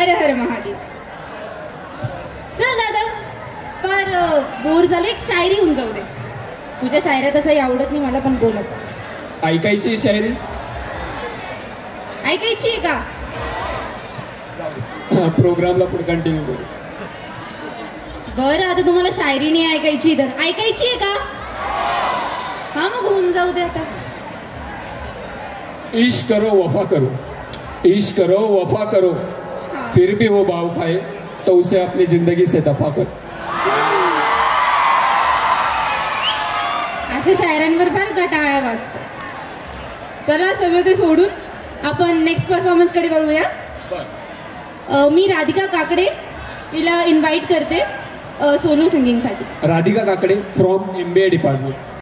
अरे हर महादेव चल दादा फार बोर झाले एक शायरी होऊन जाऊ दे. तुझ्या शायऱ्या तसंही आवडत नाही मला पण बोलत. ऐकायची शायरी? ऐकायची आहे का? प्रोग्रामला पुढे कंटिन्यू करू. बरं आता तुम्हाला शायरी नाही ऐकायची तर. ऐकायची आहे का? हा मग होऊन जाऊ दे आता. इश्क करो वफा करो. इश्क करो वफा करो. फिर भी वो भाव खाए तो उसे अपनी जिंदगी से दफा कर। अशा शायरांवर फार गटाळ्या वाचतात चला सगळं ते सोडून आपण नेक्स्ट परफॉर्मन्सकडे वळूया. मी राधिका काकडे तिला इन्व्हाइट करते solo सिंगिंगसाठी Radhika Kakade from M B A department